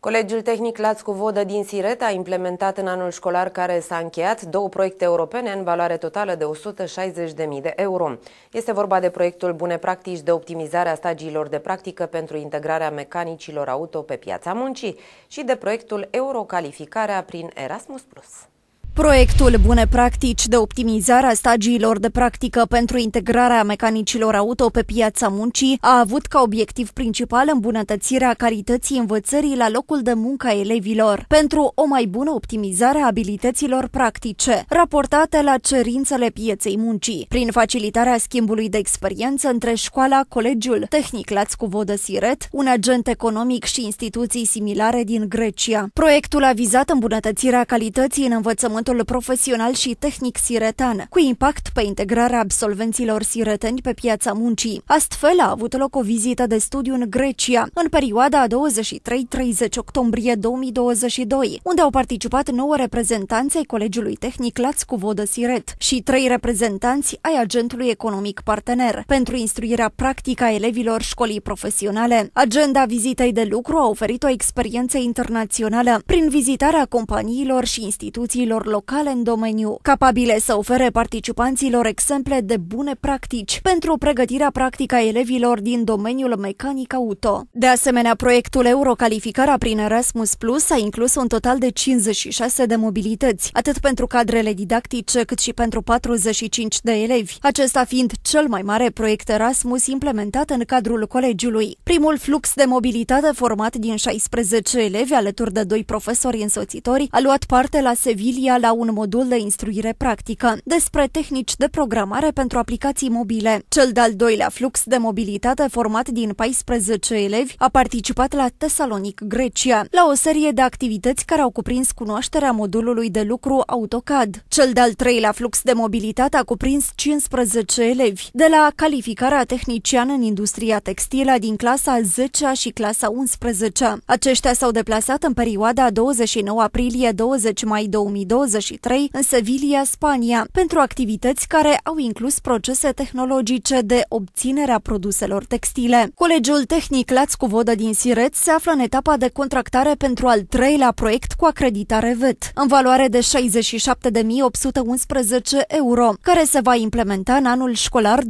Colegiul Tehnic Laț cu Vodă din Siret a implementat în anul școlar care s-a încheiat două proiecte europene în valoare totală de 160.000 de euro. Este vorba de proiectul Bune Practici de optimizare a stagiilor de practică pentru integrarea mecanicilor auto pe piața muncii și de proiectul Eurocalificarea prin Erasmus+. Proiectul Bune Practici de optimizare a stagiilor de practică pentru integrarea mecanicilor auto pe piața muncii a avut ca obiectiv principal îmbunătățirea calității învățării la locul de muncă a elevilor pentru o mai bună optimizare a abilităților practice, raportate la cerințele pieței muncii, prin facilitarea schimbului de experiență între școala, colegiul tehnic Laț cu Vodă Siret, un agent economic și instituții similare din Grecia. Proiectul a vizat îmbunătățirea calității în învățământ învățământul profesional și tehnic siretan, cu impact pe integrarea absolvenților sireteni pe piața muncii. Astfel a avut loc o vizită de studiu în Grecia, în perioada 23-30 octombrie 2022, unde au participat nouă reprezentanți ai Colegiului Tehnic Laț cu Vodă Siret și trei reprezentanți ai agentului economic partener pentru instruirea practică a elevilor școlii profesionale. Agenda vizitei de lucru a oferit o experiență internațională prin vizitarea companiilor și instituțiilor locale în domeniu, capabile să ofere participanților exemple de bune practici pentru pregătirea practică a elevilor din domeniul mecanic auto. De asemenea, proiectul Eurocalificarea prin Erasmus Plus a inclus un total de 56 de mobilități, atât pentru cadrele didactice cât și pentru 45 de elevi, acesta fiind cel mai mare proiect Erasmus implementat în cadrul colegiului. Primul flux de mobilitate format din 16 elevi alături de doi profesori însoțitori a luat parte la Sevilla la un modul de instruire practică despre tehnici de programare pentru aplicații mobile. Cel de-al doilea flux de mobilitate format din 14 elevi a participat la Tesalonic, Grecia, la o serie de activități care au cuprins cunoașterea modulului de lucru AutoCAD. Cel de-al treilea flux de mobilitate a cuprins 15 elevi, de la calificarea tehniciană în industria textilă din clasa 10 și clasa 11. Aceștia s-au deplasat în perioada 29 aprilie-20 mai 2020 2023 în Sevilla, Spania, pentru activități care au inclus procese tehnologice de obținere a produselor textile. Colegiul Tehnic Laț cu Vodă din Siret se află în etapa de contractare pentru al treilea proiect cu acreditare VET, în valoare de 67.811 euro, care se va implementa în anul școlar 2023-2024.